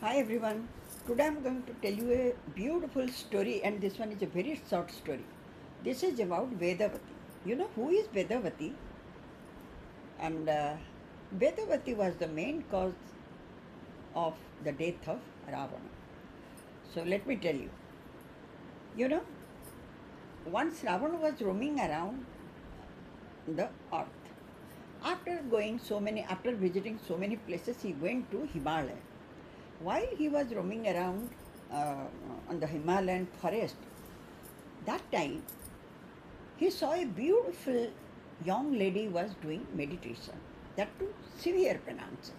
Hi everyone. Today I'm going to tell you a beautiful story, and this one is a very short story. This is about Vedavati. You know who is Vedavati? And uh, Vedavati was the main cause of the death of Ravana. So let me tell you. You know, once Ravana was roaming around the earth. After going so many, after visiting so many places, he went to Himalaya while he was roaming around uh, on the Himalayan forest, that time he saw a beautiful young lady was doing meditation, that too severe penances.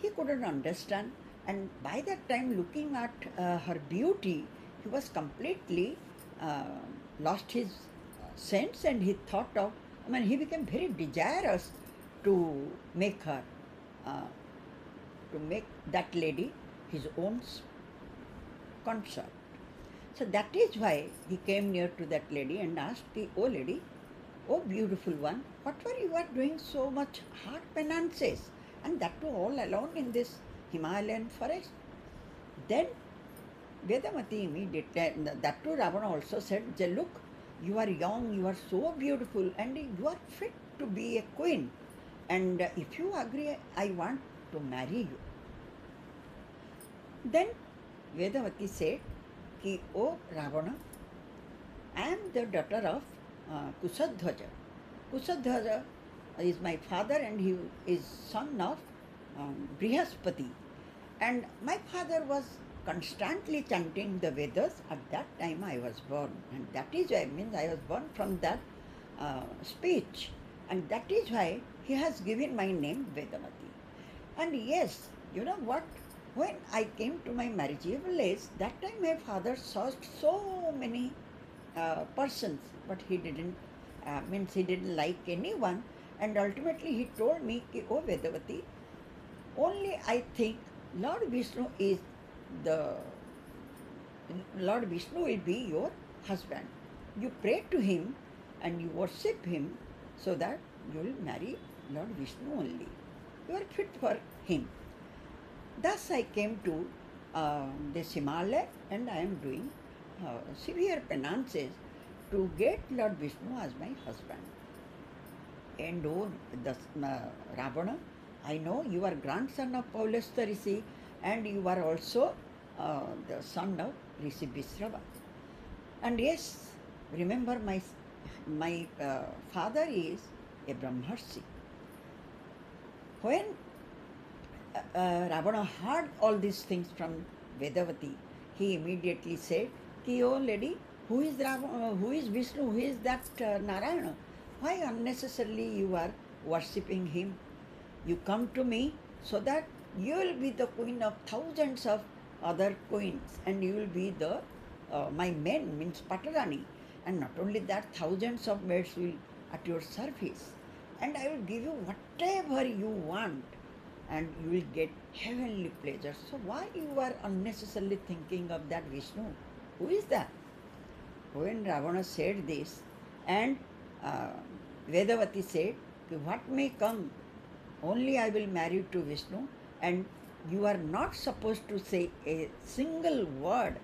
He couldn't understand, and by that time, looking at uh, her beauty, he was completely uh, lost his sense, and he thought of. I mean, he became very desirous to make her. Uh, to make that lady his own consort. So that is why he came near to that lady and asked the, oh lady, oh beautiful one, what were you are doing so much hard penances and that too all alone in this Himalayan forest? Then Vedavati immediately, that too Ravana also said, look, you are young, you are so beautiful and you are fit to be a queen. And if you agree, I want to marry you. Then Vedavati said, Ki, O Ravana, I am the daughter of uh, Kusadhwaja. Kusadhwaja is my father and he is son of um, Brihaspati. And my father was constantly chanting the Vedas. At that time I was born. And that is why, means I was born from that uh, speech. And that is why he has given my name Vedavati. And yes, you know what? When I came to my marriageable age, that time my father searched so many uh, persons, but he didn't, uh, means he didn't like anyone. And ultimately he told me, Oh Vedavati, only I think Lord Vishnu is the, Lord Vishnu will be your husband. You pray to him and you worship him so that you will marry Lord Vishnu only. You are fit for him. Thus I came to uh, this and I am doing uh, severe penances to get Lord Vishnu as my husband. And oh, the, uh, Ravana, I know you are grandson of Paulastya Rishi and you are also uh, the son of Rishi Vishrava. And yes, remember my, my uh, father is a Brahmarshi. When uh, Ravana heard all these things from Vedavati, he immediately said, Ki, oh lady, who is Ravana, who is Vishnu, who is that uh, Narayana? Why unnecessarily you are worshipping him? You come to me so that you will be the queen of thousands of other queens and you will be the, uh, my men, means Patarani. And not only that, thousands of maids will at your service. And I will give you whatever you want and you will get heavenly pleasure. So why you are unnecessarily thinking of that Vishnu? Who is that? When Ravana said this, and uh, Vedavati said, what may come, only I will marry to Vishnu, and you are not supposed to say a single word,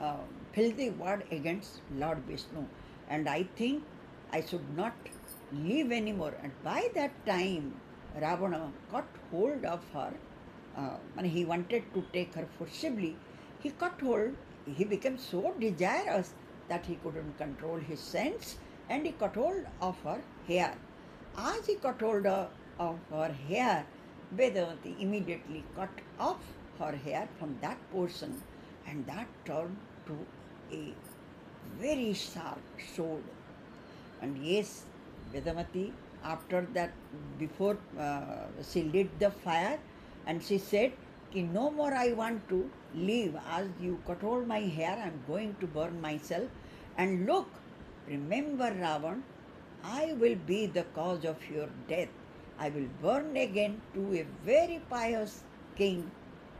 uh, filthy word against Lord Vishnu. And I think I should not live anymore. And by that time, Ravana got hold of her, uh, and he wanted to take her forcibly. He got hold, he became so desirous that he couldn't control his sense and he got hold of her hair. As he got hold of, her hair, Vedavati immediately cut off her hair from that portion and that turned to a very sharp sword. And yes, Vedavati after that, before uh, she lit the fire, and she said, No more I want to live. As you cut all my hair, I'm going to burn myself. And look, remember, Ravan, I will be the cause of your death. I will burn again to a very pious king,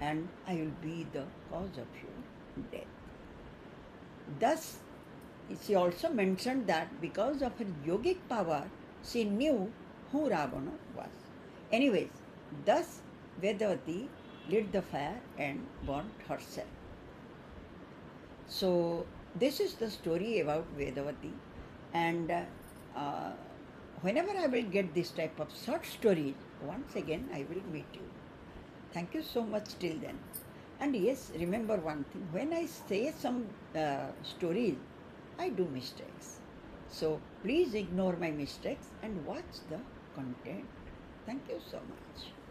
and I will be the cause of your death. Thus, she also mentioned that because of her yogic power, she knew who Ravana was. Anyways, thus Vedavati lit the fire and burnt herself. So, this is the story about Vedavati, and uh, whenever I will get this type of short stories, once again I will meet you. Thank you so much till then. And yes, remember one thing when I say some uh, stories, I do mistakes. So please ignore my mistakes and watch the content. Thank you so much.